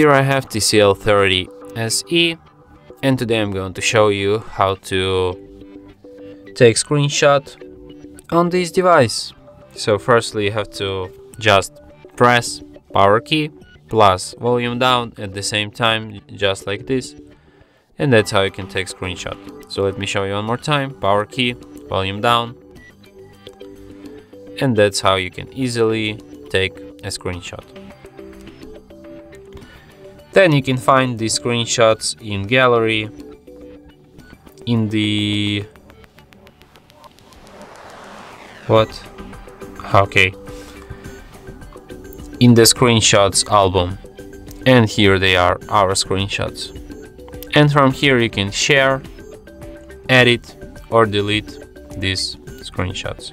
Here I have TCL 30 SE and today I'm going to show you how to take screenshot on this device. So firstly you have to just press power key plus volume down at the same time just like this and that's how you can take screenshot. So let me show you one more time power key volume down and that's how you can easily take a screenshot. Then you can find the screenshots in gallery, in the... What? Okay. In the screenshots album. And here they are, our screenshots. And from here you can share, edit or delete these screenshots.